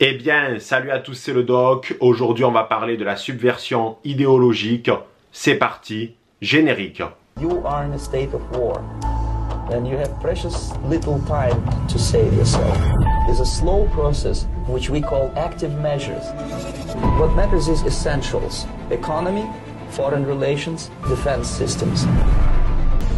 Eh bien, salut à tous, c'est le doc. Aujourd'hui, on va parler de la subversion idéologique. C'est parti, générique. You are in a state of war, and you have precious little time to save yourself. It's a slow process which we call active measures. What matters is essentials economy, foreign relations, defense systems.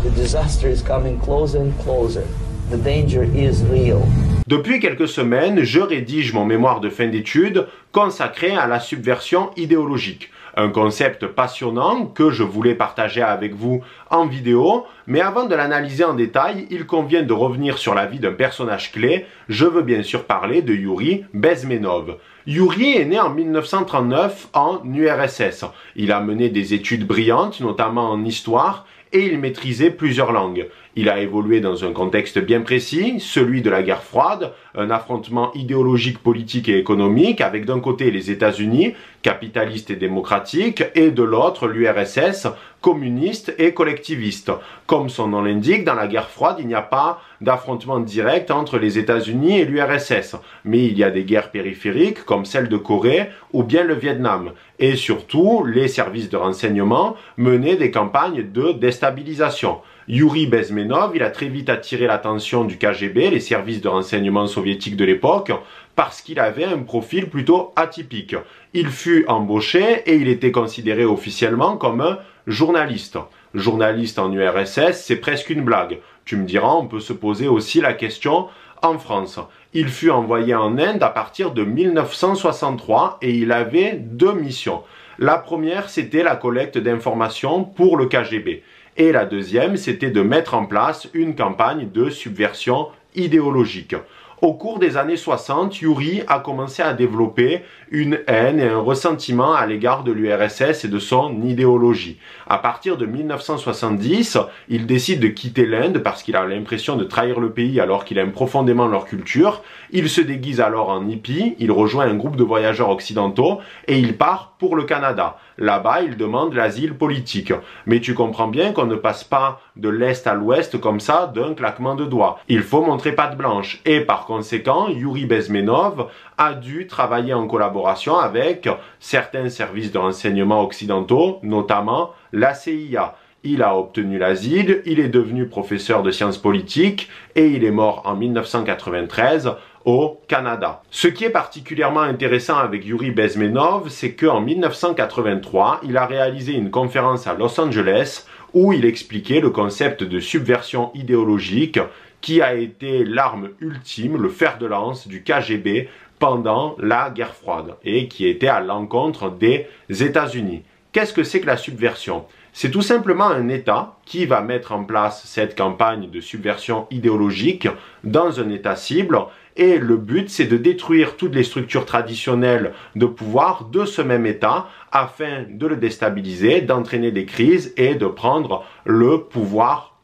The disaster is coming closer and closer. The danger is real. Depuis quelques semaines, je rédige mon mémoire de fin d'études consacré à la subversion idéologique. Un concept passionnant que je voulais partager avec vous en vidéo, mais avant de l'analyser en détail, il convient de revenir sur la vie d'un personnage clé. Je veux bien sûr parler de Yuri Bezmenov. Yuri est né en 1939 en URSS. Il a mené des études brillantes, notamment en histoire, et il maîtrisait plusieurs langues. Il a évolué dans un contexte bien précis, celui de la guerre froide, un affrontement idéologique, politique et économique avec d'un côté les États-Unis, capitalistes et démocratiques, et de l'autre l'URSS, communiste et collectiviste. Comme son nom l'indique, dans la guerre froide, il n'y a pas d'affrontement direct entre les États-Unis et l'URSS, mais il y a des guerres périphériques comme celle de Corée ou bien le Vietnam. Et surtout, les services de renseignement menaient des campagnes de déstabilisation. Yuri Bezmenov, il a très vite attiré l'attention du KGB, les services de renseignement soviétiques de l'époque, parce qu'il avait un profil plutôt atypique. Il fut embauché et il était considéré officiellement comme un journaliste. Journaliste en URSS, c'est presque une blague. Tu me diras, on peut se poser aussi la question en France. Il fut envoyé en Inde à partir de 1963 et il avait deux missions. La première, c'était la collecte d'informations pour le KGB. Et la deuxième, c'était de mettre en place une campagne de subversion idéologique. Au cours des années 60, Yuri a commencé à développer une haine et un ressentiment à l'égard de l'URSS et de son idéologie. À partir de 1970, il décide de quitter l'Inde parce qu'il a l'impression de trahir le pays alors qu'il aime profondément leur culture. Il se déguise alors en hippie, il rejoint un groupe de voyageurs occidentaux et il part pour le Canada. Là-bas, il demande l'asile politique. Mais tu comprends bien qu'on ne passe pas de l'Est à l'Ouest comme ça d'un claquement de doigts. Il faut montrer patte blanche. Et par conséquent, Yuri Bezmenov a dû travailler en collaboration avec certains services de renseignement occidentaux, notamment la CIA. Il a obtenu l'asile, il est devenu professeur de sciences politiques et il est mort en 1993 au Canada. Ce qui est particulièrement intéressant avec Yuri Bezmenov, c'est qu'en 1983, il a réalisé une conférence à Los Angeles où il expliquait le concept de subversion idéologique qui a été l'arme ultime, le fer de lance du KGB pendant la guerre froide et qui était à l'encontre des États-Unis. Qu'est-ce que c'est que la subversion? C'est tout simplement un État qui va mettre en place cette campagne de subversion idéologique dans un État cible et le but c'est de détruire toutes les structures traditionnelles de pouvoir de ce même État afin de le déstabiliser, d'entraîner des crises et de prendre le pouvoir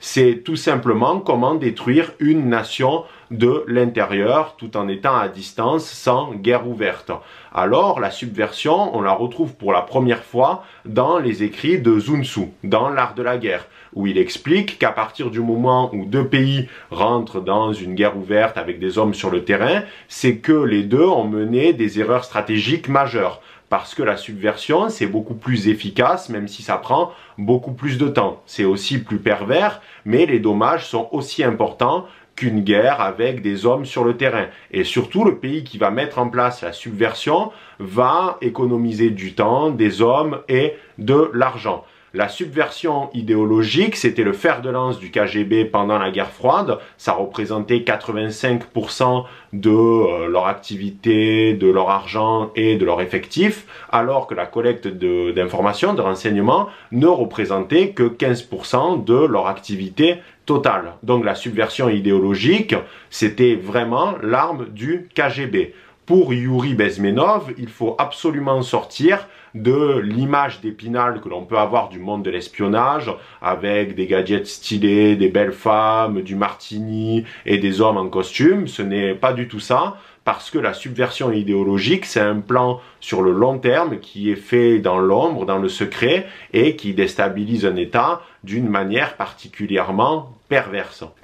C'est tout simplement comment détruire une nation de l'intérieur tout en étant à distance sans guerre ouverte. Alors la subversion, on la retrouve pour la première fois dans les écrits de Sun Tzu, dans l'art de la guerre, où il explique qu'à partir du moment où deux pays rentrent dans une guerre ouverte avec des hommes sur le terrain, c'est que les deux ont mené des erreurs stratégiques majeures parce que la subversion, c'est beaucoup plus efficace, même si ça prend beaucoup plus de temps. C'est aussi plus pervers, mais les dommages sont aussi importants qu'une guerre avec des hommes sur le terrain. Et surtout, le pays qui va mettre en place la subversion va économiser du temps, des hommes et de l'argent. La subversion idéologique, c'était le fer de lance du KGB pendant la guerre froide. Ça représentait 85% de euh, leur activité, de leur argent et de leur effectif, alors que la collecte d'informations, de, de renseignements ne représentait que 15% de leur activité totale. Donc la subversion idéologique, c'était vraiment l'arme du KGB. Pour Yuri Bezmenov, il faut absolument sortir de l'image d'épinal que l'on peut avoir du monde de l'espionnage, avec des gadgets stylés, des belles femmes, du martini et des hommes en costume. Ce n'est pas du tout ça parce que la subversion idéologique, c'est un plan sur le long terme qui est fait dans l'ombre, dans le secret, et qui déstabilise un État d'une manière particulièrement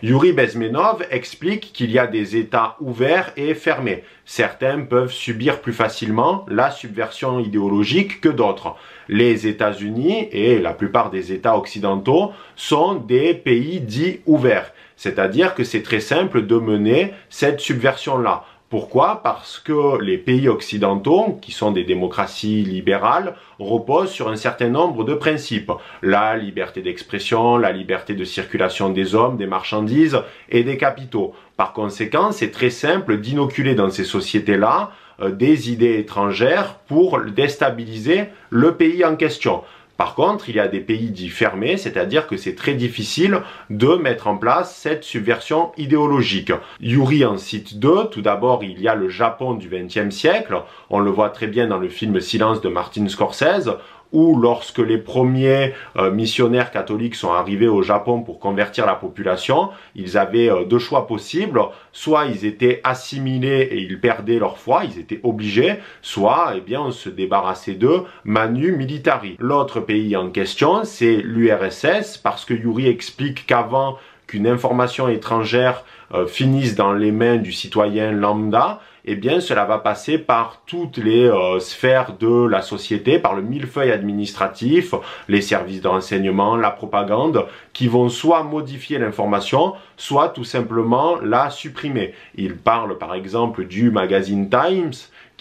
Yuri Bezmenov explique qu'il y a des États ouverts et fermés. Certains peuvent subir plus facilement la subversion idéologique que d'autres. Les États-Unis et la plupart des États occidentaux sont des pays dits ouverts. C'est-à-dire que c'est très simple de mener cette subversion-là. Pourquoi? Parce que les pays occidentaux, qui sont des démocraties libérales, reposent sur un certain nombre de principes. La liberté d'expression, la liberté de circulation des hommes, des marchandises et des capitaux. Par conséquent, c'est très simple d'inoculer dans ces sociétés-là euh, des idées étrangères pour déstabiliser le pays en question. Par contre, il y a des pays dits fermés, c'est-à-dire que c'est très difficile de mettre en place cette subversion idéologique. Yuri en cite deux. Tout d'abord, il y a le Japon du XXe siècle. On le voit très bien dans le film Silence de Martin Scorsese, ou lorsque les premiers euh, missionnaires catholiques sont arrivés au Japon pour convertir la population, ils avaient euh, deux choix possibles. Soit ils étaient assimilés et ils perdaient leur foi, ils étaient obligés, soit eh bien on se débarrassait d'eux manu militari. L'autre pays en question, c'est l'URSS parce que Yuri explique qu'avant qu'une information étrangère euh, finisse dans les mains du citoyen lambda, eh bien cela va passer par toutes les euh, sphères de la société, par le millefeuille administratif, les services de renseignement, la propagande, qui vont soit modifier l'information, soit tout simplement la supprimer. Il parle par exemple du magazine Times,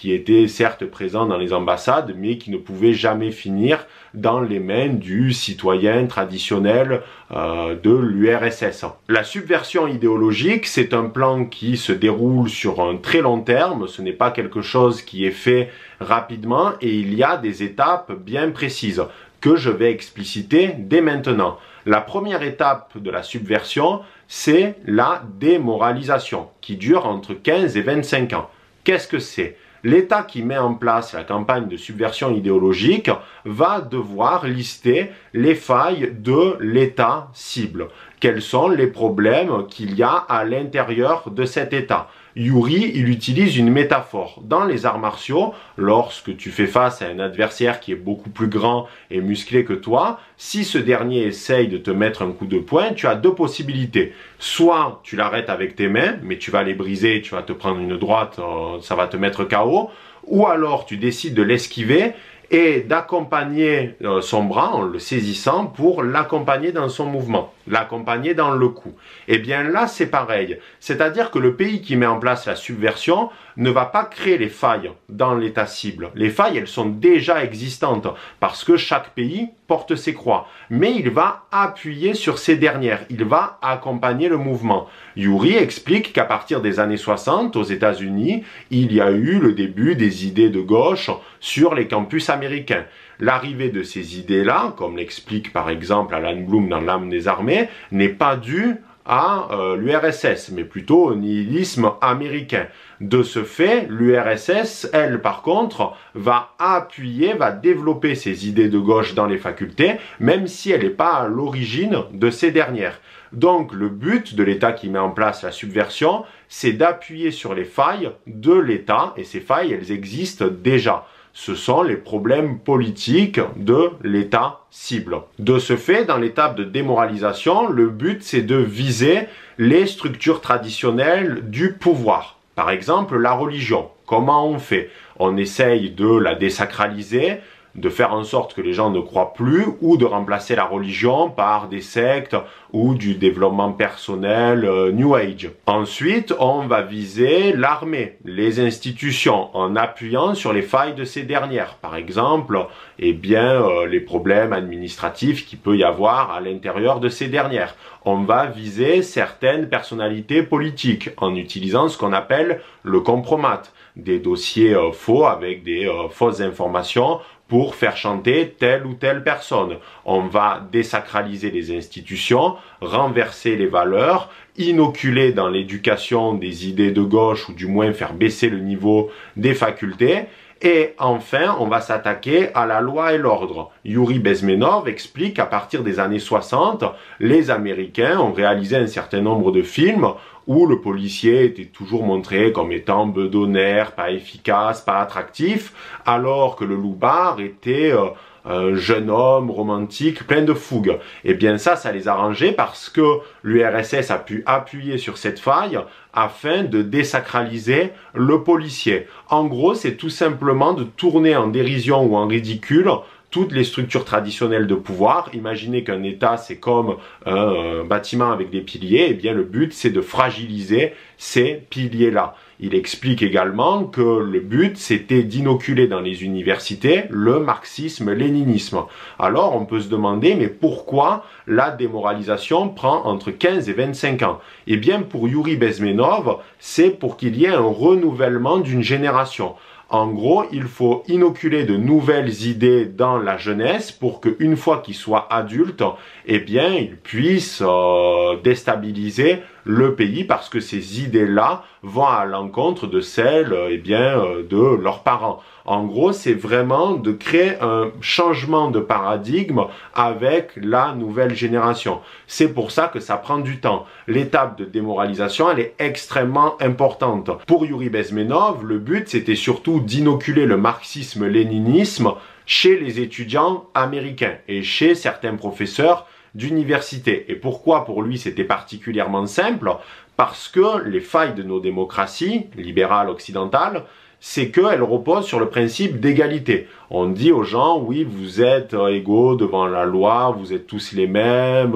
qui était certes présent dans les ambassades, mais qui ne pouvait jamais finir dans les mains du citoyen traditionnel euh, de l'URSS. La subversion idéologique, c'est un plan qui se déroule sur un très long terme, ce n'est pas quelque chose qui est fait rapidement et il y a des étapes bien précises que je vais expliciter dès maintenant. La première étape de la subversion, c'est la démoralisation, qui dure entre 15 et 25 ans. Qu'est-ce que c'est? l'État qui met en place la campagne de subversion idéologique va devoir lister les failles de l'État cible. Quels sont les problèmes qu'il y a à l'intérieur de cet État? Yuri, il utilise une métaphore. Dans les arts martiaux, lorsque tu fais face à un adversaire qui est beaucoup plus grand et musclé que toi, si ce dernier essaye de te mettre un coup de poing, tu as deux possibilités. Soit tu l'arrêtes avec tes mains, mais tu vas les briser, tu vas te prendre une droite, euh, ça va te mettre KO. Ou alors tu décides de l'esquiver et d'accompagner euh, son bras en le saisissant pour l'accompagner dans son mouvement, l'accompagner dans le coup. Et eh bien là, c'est pareil. C'est-à-dire que le pays qui met en place la subversion ne va pas créer les failles dans l'état cible. Les failles, elles sont déjà existantes parce que chaque pays porte ses croix. Mais il va appuyer sur ces dernières. Il va accompagner le mouvement. Yuri explique qu'à partir des années 60, aux États-Unis, il y a eu le début des idées de gauche sur les campus américains. L'arrivée de ces idées-là, comme l'explique par exemple Alan Bloom dans L'âme des armées, n'est pas due à euh, l'URSS, mais plutôt au nihilisme américain. De ce fait, l'URSS, elle, par contre, va appuyer, va développer ses idées de gauche dans les facultés, même si elle n'est pas à l'origine de ces dernières. Donc, le but de l'État qui met en place la subversion, c'est d'appuyer sur les failles de l'État, et ces failles, elles existent déjà ce sont les problèmes politiques de l'État cible. De ce fait, dans l'étape de démoralisation, le but c'est de viser les structures traditionnelles du pouvoir. Par exemple, la religion. Comment on fait? On essaye de la désacraliser, de faire en sorte que les gens ne croient plus ou de remplacer la religion par des sectes ou du développement personnel euh, New Age. Ensuite, on va viser l'armée, les institutions en appuyant sur les failles de ces dernières. Par exemple, eh bien, euh, les problèmes administratifs qu'il peut y avoir à l'intérieur de ces dernières. On va viser certaines personnalités politiques en utilisant ce qu'on appelle le compromat, des dossiers euh, faux avec des fausses informations pour faire chanter telle ou telle personne. On va désacraliser les institutions, renverser les valeurs, inoculer dans l'éducation des idées de gauche ou du moins faire baisser le niveau des facultés. Et enfin, on va s'attaquer à la loi et l'ordre. Yuri Bezmenov explique qu'à partir des années 60, les Américains ont réalisé un certain nombre de films où le policier était toujours montré comme étant bedonnaire, pas efficace, pas attractif, alors que le loupard était euh, un jeune homme romantique plein de fougue. Et eh bien ça, ça les arrangeait parce que l'URSS a pu appuyer sur cette faille afin de désacraliser le policier. En gros, c'est tout simplement de tourner en dérision ou en ridicule toutes les structures traditionnelles de pouvoir. Imaginez qu'un État, c'est comme un bâtiment avec des piliers. Eh bien, le but, c'est de fragiliser ces piliers-là. Il explique également que le but, c'était d'inoculer dans les universités le marxisme-léninisme. Alors, on peut se demander, mais pourquoi la démoralisation prend entre 15 et 25 ans? Eh bien, pour Yuri Bezmenov, c'est pour qu'il y ait un renouvellement d'une génération. En gros, il faut inoculer de nouvelles idées dans la jeunesse pour qu'une fois qu'il soit adulte, eh bien, il puisse euh, déstabiliser le pays parce que ces idées-là vont à l'encontre de celles, eh bien, euh, de leurs parents. En gros, c'est vraiment de créer un changement de paradigme avec la nouvelle génération. C'est pour ça que ça prend du temps. L'étape de démoralisation, elle est extrêmement importante. Pour Yuri Bezmenov, le but, c'était surtout d'inoculer le marxisme-léninisme chez les étudiants américains et chez certains professeurs d'université. Et pourquoi pour lui c'était particulièrement simple? Parce que les failles de nos démocraties libérales occidentales, c'est qu'elles reposent sur le principe d'égalité. On dit aux gens, oui, vous êtes égaux devant la loi, vous êtes tous les mêmes,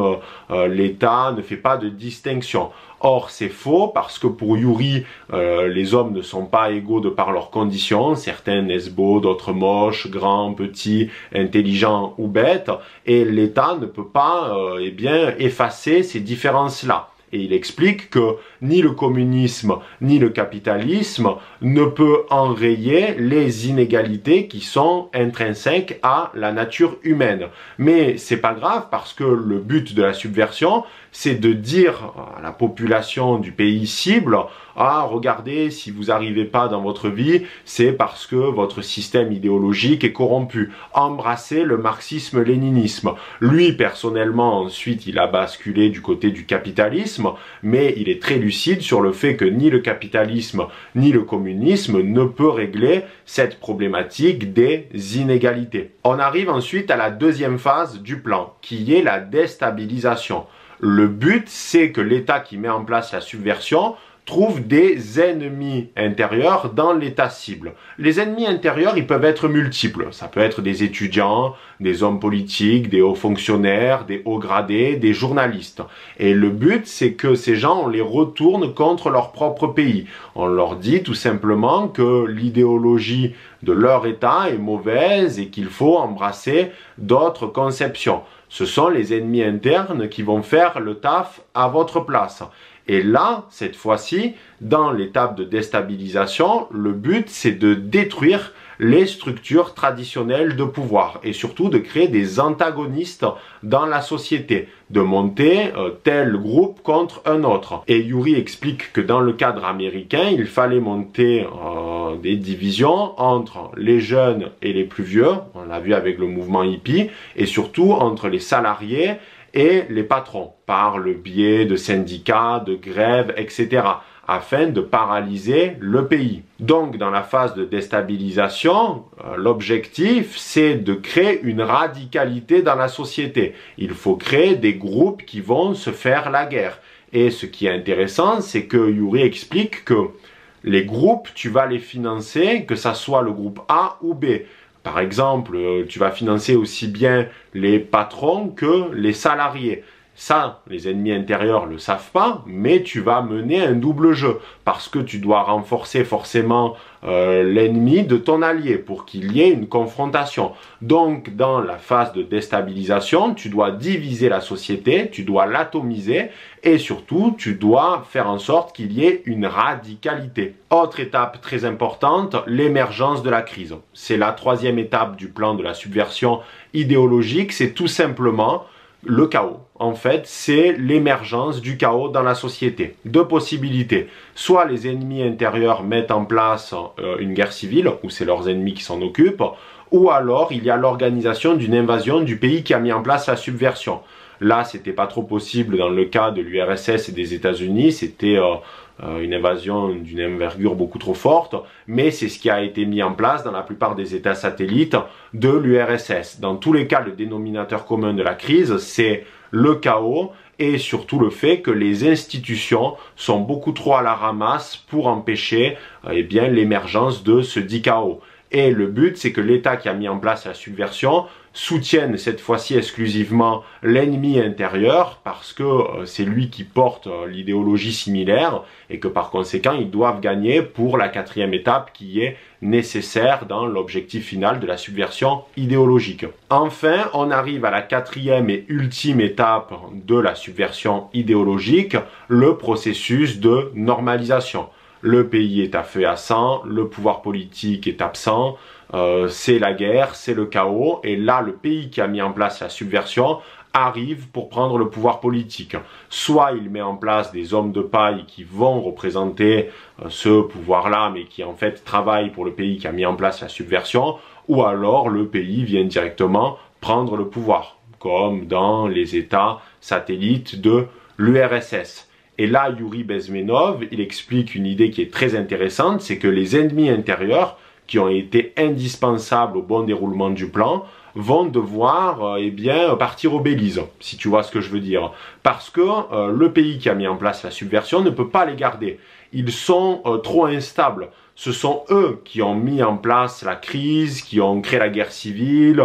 euh, l'État ne fait pas de distinction. Or, c'est faux parce que pour Yuri, euh, les hommes ne sont pas égaux de par leurs conditions. Certains naissent beaux, d'autres moches, grands, petits, intelligents ou bêtes. Et l'État ne peut pas euh, eh bien, effacer ces différences-là. Et il explique que ni le communisme ni le capitalisme ne peut enrayer les inégalités qui sont intrinsèques à la nature humaine. Mais c'est pas grave parce que le but de la subversion, c'est de dire à la population du pays cible, ah, regardez, si vous n'arrivez pas dans votre vie, c'est parce que votre système idéologique est corrompu. Embrassez le marxisme-léninisme. Lui, personnellement, ensuite, il a basculé du côté du capitalisme, mais il est très lucide sur le fait que ni le capitalisme ni le communisme ne peut régler cette problématique des inégalités. On arrive ensuite à la deuxième phase du plan, qui est la déstabilisation. Le but, c'est que l'État qui met en place la subversion trouve des ennemis intérieurs dans l'état cible. Les ennemis intérieurs, ils peuvent être multiples. Ça peut être des étudiants, des hommes politiques, des hauts fonctionnaires, des hauts gradés, des journalistes. Et le but, c'est que ces gens, on les retourne contre leur propre pays. On leur dit tout simplement que l'idéologie de leur État est mauvaise et qu'il faut embrasser d'autres conceptions. Ce sont les ennemis internes qui vont faire le taf à votre place. Et là, cette fois-ci, dans l'étape de déstabilisation, le but, c'est de détruire les structures traditionnelles de pouvoir et surtout de créer des antagonistes dans la société, de monter euh, tel groupe contre un autre. Et Yuri explique que dans le cadre américain, il fallait monter euh, des divisions entre les jeunes et les plus vieux, on l'a vu avec le mouvement hippie, et surtout entre les salariés et les patrons par le biais de syndicats, de grèves, etc afin de paralyser le pays. Donc dans la phase de déstabilisation, euh, l'objectif c'est de créer une radicalité dans la société. Il faut créer des groupes qui vont se faire la guerre. Et ce qui est intéressant, c'est que Yuri explique que les groupes, tu vas les financer, que ça soit le groupe A ou B. Par exemple, euh, tu vas financer aussi bien les patrons que les salariés. Ça, les ennemis intérieurs le savent pas, mais tu vas mener un double jeu parce que tu dois renforcer forcément euh, l'ennemi de ton allié pour qu'il y ait une confrontation. Donc, dans la phase de déstabilisation, tu dois diviser la société, tu dois l'atomiser et surtout, tu dois faire en sorte qu'il y ait une radicalité. Autre étape très importante, l'émergence de la crise. C'est la troisième étape du plan de la subversion idéologique, c'est tout simplement le chaos. En fait, c'est l'émergence du chaos dans la société. Deux possibilités. Soit les ennemis intérieurs mettent en place euh, une guerre civile, ou c'est leurs ennemis qui s'en occupent, ou alors il y a l'organisation d'une invasion du pays qui a mis en place la subversion. Là, c'était pas trop possible dans le cas de l'URSS et des États-Unis. C'était euh, une invasion d'une envergure beaucoup trop forte, mais c'est ce qui a été mis en place dans la plupart des États satellites de l'URSS. Dans tous les cas, le dénominateur commun de la crise, c'est le chaos et surtout le fait que les institutions sont beaucoup trop à la ramasse pour empêcher eh bien l'émergence de ce dit chaos. Et le but, c'est que l'État qui a mis en place la subversion soutienne cette fois-ci exclusivement l'ennemi intérieur parce que euh, c'est lui qui porte euh, l'idéologie similaire et que par conséquent ils doivent gagner pour la quatrième étape qui est nécessaire dans l'objectif final de la subversion idéologique. Enfin, on arrive à la quatrième et ultime étape de la subversion idéologique, le processus de normalisation le pays est à feu à sang, le pouvoir politique est absent, euh, c'est la guerre, c'est le chaos, et là le pays qui a mis en place la subversion arrive pour prendre le pouvoir politique. Soit il met en place des hommes de paille qui vont représenter euh, ce pouvoir-là, mais qui en fait travaillent pour le pays qui a mis en place la subversion, ou alors le pays vient directement prendre le pouvoir, comme dans les États satellites de l'URSS. Et là, Yuri Bezmenov, il explique une idée qui est très intéressante, c'est que les ennemis intérieurs, qui ont été indispensables au bon déroulement du plan, vont devoir euh, eh bien, partir au Belize, si tu vois ce que je veux dire. Parce que euh, le pays qui a mis en place la subversion ne peut pas les garder. Ils sont euh, trop instables. Ce sont eux qui ont mis en place la crise, qui ont créé la guerre civile,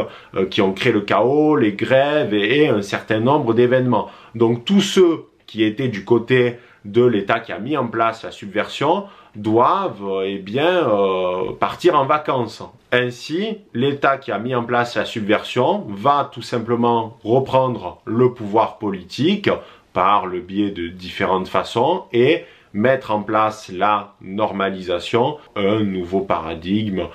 qui ont créé le chaos, les grèves et un certain nombre d'événements. Donc tous ceux qui étaient du côté de l'État qui a mis en place la subversion doivent eh bien euh, partir en vacances. Ainsi, l'État qui a mis en place la subversion va tout simplement reprendre le pouvoir politique par le biais de différentes façons et mettre en place la normalisation, un nouveau paradigme,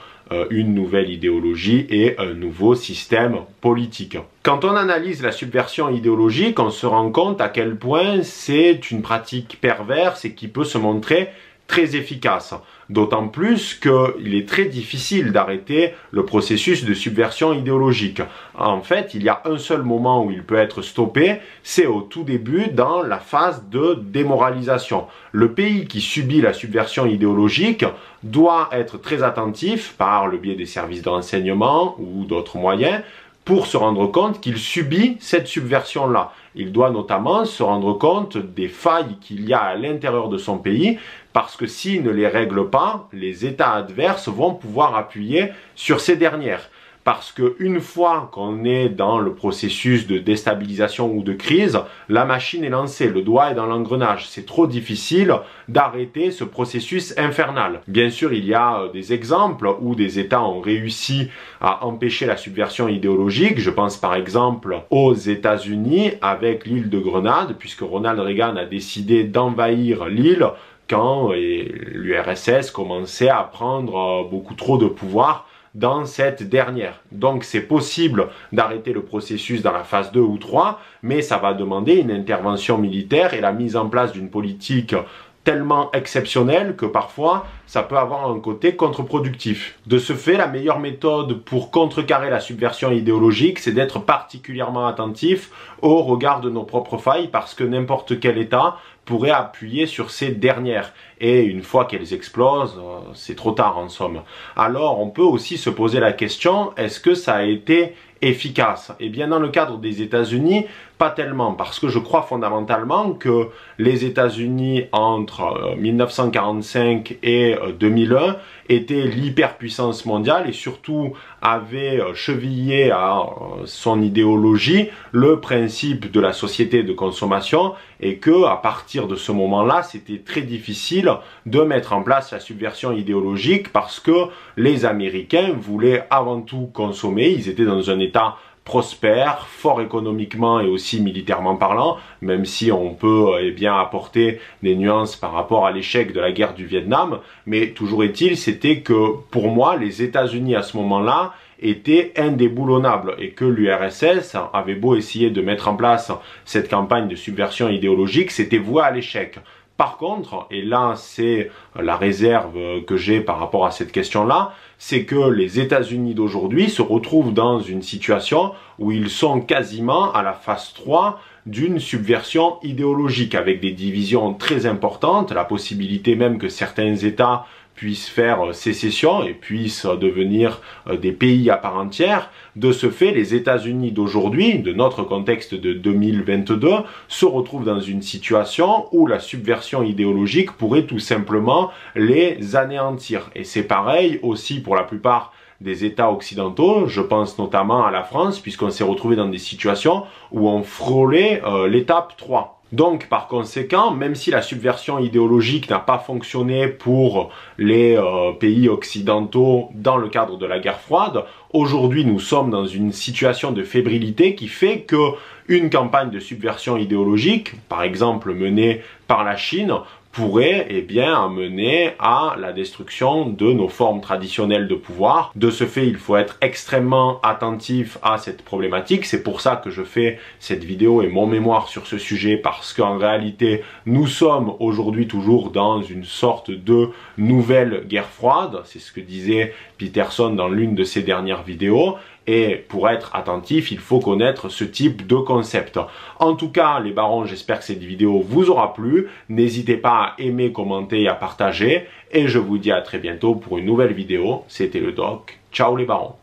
une nouvelle idéologie et un nouveau système politique. Quand on analyse la subversion idéologique, on se rend compte à quel point c'est une pratique perverse et qui peut se montrer très efficace. D'autant plus qu'il est très difficile d'arrêter le processus de subversion idéologique. En fait, il y a un seul moment où il peut être stoppé, c'est au tout début dans la phase de démoralisation. Le pays qui subit la subversion idéologique doit être très attentif par le biais des services de renseignement ou d'autres moyens pour se rendre compte qu'il subit cette subversion-là. Il doit notamment se rendre compte des failles qu'il y a à l'intérieur de son pays parce que s'il ne les règle pas, les États adverses vont pouvoir appuyer sur ces dernières. Parce qu'une fois qu'on est dans le processus de déstabilisation ou de crise, la machine est lancée, le doigt est dans l'engrenage. C'est trop difficile d'arrêter ce processus infernal. Bien sûr, il y a euh, des exemples où des États ont réussi à empêcher la subversion idéologique. Je pense par exemple aux États-Unis avec l'île de Grenade, puisque Ronald Reagan a décidé d'envahir l'île quand l'URSS commençait à prendre euh, beaucoup trop de pouvoir dans cette dernière. Donc c'est possible d'arrêter le processus dans la phase 2 ou 3, mais ça va demander une intervention militaire et la mise en place d'une politique tellement exceptionnelle que parfois ça peut avoir un côté contre-productif. De ce fait, la meilleure méthode pour contrecarrer la subversion idéologique, c'est d'être particulièrement attentif au regard de nos propres failles parce que n'importe quel État pourrait appuyer sur ces dernières. Et une fois qu'elles explosent, euh, c'est trop tard en somme. Alors on peut aussi se poser la question, est-ce que ça a été efficace? Eh bien dans le cadre des États-Unis, pas tellement, parce que je crois fondamentalement que les États-Unis entre 1945 euh, et 2001 euh, étaient l'hyperpuissance mondiale et surtout avaient euh, chevillé à son idéologie le principe de la société de consommation et que à partir de ce moment-là, c'était très difficile de mettre en place la subversion idéologique parce que les Américains voulaient avant tout consommer, ils étaient dans un état prospère, fort économiquement et aussi militairement parlant, même si on peut eh bien apporter des nuances par rapport à l'échec de la guerre du Vietnam, mais toujours est-il, c'était que pour moi, les États-Unis à ce moment-là étaient indéboulonnables et que l'URSS avait beau essayer de mettre en place cette campagne de subversion idéologique, c'était voué à l'échec Par contre, et là c'est la réserve que j'ai par rapport à cette question-là, c'est que les États-Unis d'aujourd'hui se retrouvent dans une situation où ils sont quasiment à la phase 3 d'une subversion idéologique avec des divisions très importantes, la possibilité même que certains États puissent faire sécession et puissent devenir euh, des pays à part entière. De ce fait, les États-Unis d'aujourd'hui, de notre contexte de 2022, se retrouvent dans une situation où la subversion idéologique pourrait tout simplement les anéantir. Et c'est pareil aussi pour la plupart des États occidentaux, je pense notamment à la France, puisqu'on s'est retrouvé dans des situations où on frôlait euh, l'étape 3. Donc, par conséquent, même si la subversion idéologique n'a pas fonctionné pour les euh, pays occidentaux dans le cadre de la guerre froide, aujourd'hui nous sommes dans une situation de fébrilité qui fait que une campagne de subversion idéologique, par exemple menée par la Chine, pourrait eh bien amener à la destruction de nos formes traditionnelles de pouvoir. De ce fait, il faut être extrêmement attentif à cette problématique. C'est pour ça que je fais cette vidéo et mon mémoire sur ce sujet parce qu'en réalité, nous sommes aujourd'hui toujours dans une sorte de nouvelle guerre froide. C'est ce que disait Peterson dans l'une de ses dernières vidéos. Et pour être attentif, il faut connaître ce type de concept. En tout cas, les barons, j'espère que cette vidéo vous aura plu. N'hésitez pas à aimer, commenter et à partager. Et je vous dis à très bientôt pour une nouvelle vidéo. C'était le doc. Ciao les barons.